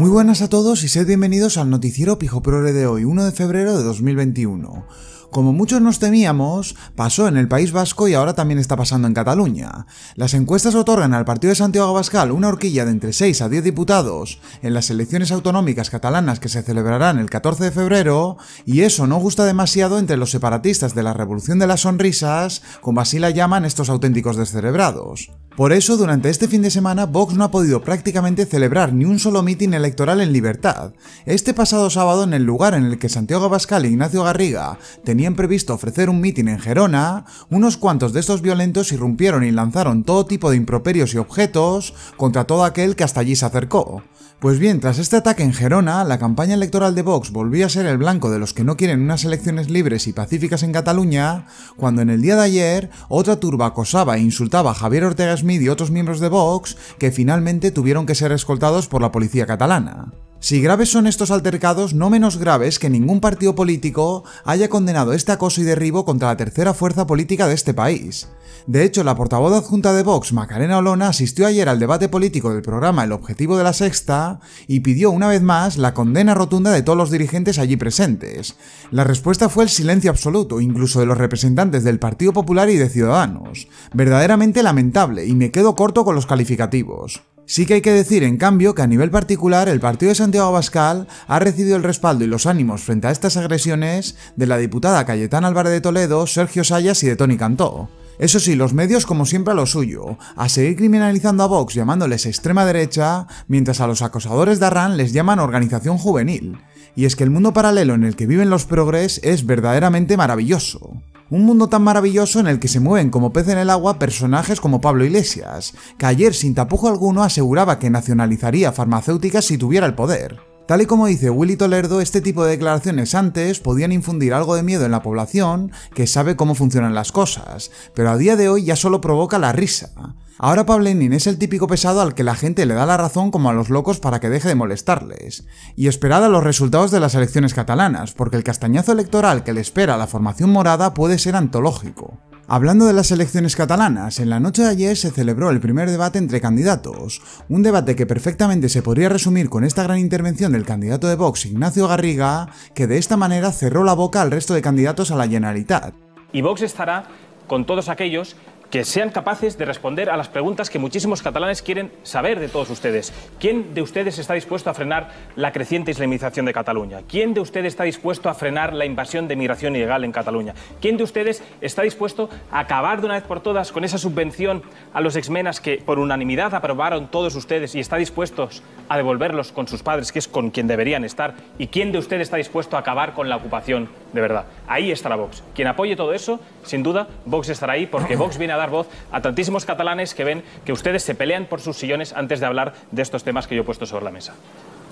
Muy buenas a todos y sed bienvenidos al noticiero Pijo Prore de hoy, 1 de febrero de 2021. Como muchos nos temíamos, pasó en el País Vasco y ahora también está pasando en Cataluña. Las encuestas otorgan al partido de Santiago Abascal una horquilla de entre 6 a 10 diputados en las elecciones autonómicas catalanas que se celebrarán el 14 de febrero, y eso no gusta demasiado entre los separatistas de la Revolución de las Sonrisas, como así la llaman estos auténticos descerebrados. Por eso, durante este fin de semana, Vox no ha podido prácticamente celebrar ni un solo mitin electoral en libertad. Este pasado sábado, en el lugar en el que Santiago Abascal e Ignacio Garriga tenían previsto ofrecer un mitin en Gerona, unos cuantos de estos violentos irrumpieron y lanzaron todo tipo de improperios y objetos contra todo aquel que hasta allí se acercó. Pues bien, tras este ataque en Gerona, la campaña electoral de Vox volvió a ser el blanco de los que no quieren unas elecciones libres y pacíficas en Cataluña, cuando en el día de ayer otra turba acosaba e insultaba a Javier Ortega Smith y otros miembros de Vox que finalmente tuvieron que ser escoltados por la policía catalana. Si graves son estos altercados, no menos graves que ningún partido político haya condenado este acoso y derribo contra la tercera fuerza política de este país. De hecho, la portavoz adjunta de Vox, Macarena Olona, asistió ayer al debate político del programa El Objetivo de la Sexta y pidió una vez más la condena rotunda de todos los dirigentes allí presentes. La respuesta fue el silencio absoluto, incluso de los representantes del Partido Popular y de Ciudadanos. Verdaderamente lamentable, y me quedo corto con los calificativos. Sí que hay que decir, en cambio, que a nivel particular el partido de Santiago Abascal ha recibido el respaldo y los ánimos frente a estas agresiones de la diputada Cayetana Álvarez de Toledo, Sergio Sayas y de Tony Cantó. Eso sí, los medios como siempre a lo suyo, a seguir criminalizando a Vox llamándoles extrema derecha, mientras a los acosadores de Arran les llaman organización juvenil. Y es que el mundo paralelo en el que viven los progres es verdaderamente maravilloso. Un mundo tan maravilloso en el que se mueven como pez en el agua personajes como Pablo Iglesias, que ayer sin tapujo alguno aseguraba que nacionalizaría farmacéuticas si tuviera el poder. Tal y como dice Willy Tolerdo, este tipo de declaraciones antes podían infundir algo de miedo en la población que sabe cómo funcionan las cosas, pero a día de hoy ya solo provoca la risa. Ahora Pablenin es el típico pesado al que la gente le da la razón como a los locos para que deje de molestarles. Y esperad a los resultados de las elecciones catalanas, porque el castañazo electoral que le espera a la formación morada puede ser antológico. Hablando de las elecciones catalanas, en la noche de ayer se celebró el primer debate entre candidatos, un debate que perfectamente se podría resumir con esta gran intervención del candidato de Vox Ignacio Garriga, que de esta manera cerró la boca al resto de candidatos a la Generalitat. Y Vox estará con todos aquellos que sean capaces de responder a las preguntas que muchísimos catalanes quieren saber de todos ustedes. ¿Quién de ustedes está dispuesto a frenar la creciente islamización de Cataluña? ¿Quién de ustedes está dispuesto a frenar la invasión de migración ilegal en Cataluña? ¿Quién de ustedes está dispuesto a acabar de una vez por todas con esa subvención a los exmenas que por unanimidad aprobaron todos ustedes y está dispuesto a devolverlos con sus padres, que es con quien deberían estar? ¿Y quién de ustedes está dispuesto a acabar con la ocupación de verdad? Ahí estará Vox. Quien apoye todo eso, sin duda, Vox estará ahí porque Vox viene a dar voz a tantísimos catalanes que ven que ustedes se pelean por sus sillones antes de hablar de estos temas que yo he puesto sobre la mesa.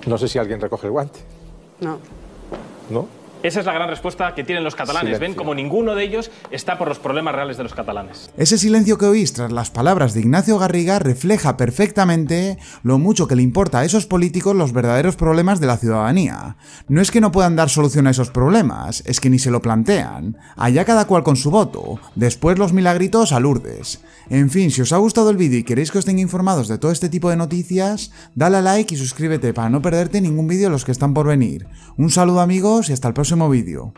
No sé si alguien recoge el guante. No. ¿No? Esa es la gran respuesta que tienen los catalanes. Silencio. Ven como ninguno de ellos está por los problemas reales de los catalanes. Ese silencio que oís tras las palabras de Ignacio Garriga refleja perfectamente lo mucho que le importa a esos políticos los verdaderos problemas de la ciudadanía. No es que no puedan dar solución a esos problemas, es que ni se lo plantean. Allá cada cual con su voto, después los milagritos a Lourdes. En fin, si os ha gustado el vídeo y queréis que os tenga informados de todo este tipo de noticias, dale a like y suscríbete para no perderte ningún vídeo de los que están por venir. Un saludo amigos y hasta el próximo vídeo.